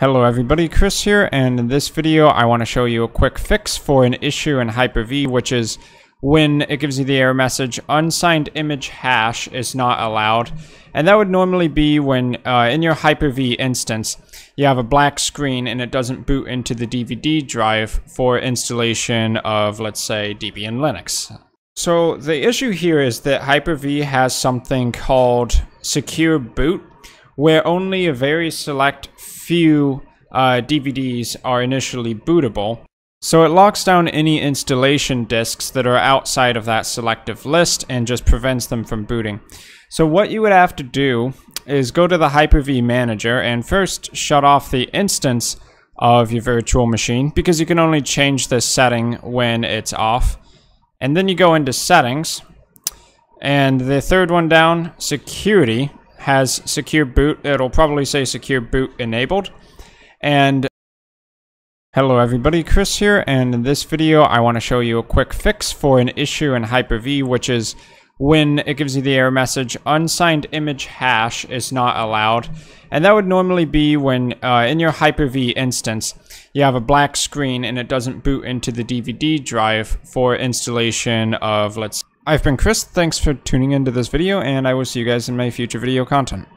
Hello everybody, Chris here, and in this video I want to show you a quick fix for an issue in Hyper-V, which is when it gives you the error message, unsigned image hash is not allowed. And that would normally be when uh, in your Hyper-V instance, you have a black screen and it doesn't boot into the DVD drive for installation of, let's say, Debian Linux. So the issue here is that Hyper-V has something called secure boot, where only a very select few uh, DVDs are initially bootable. So it locks down any installation disks that are outside of that selective list and just prevents them from booting. So what you would have to do is go to the Hyper-V manager and first shut off the instance of your virtual machine because you can only change this setting when it's off. And then you go into settings and the third one down, security, has secure boot. It'll probably say secure boot enabled. And hello everybody, Chris here, and in this video I want to show you a quick fix for an issue in Hyper-V, which is when it gives you the error message, unsigned image hash is not allowed. And that would normally be when uh, in your Hyper-V instance, you have a black screen and it doesn't boot into the DVD drive for installation of, let's I've been Chris, thanks for tuning into this video, and I will see you guys in my future video content.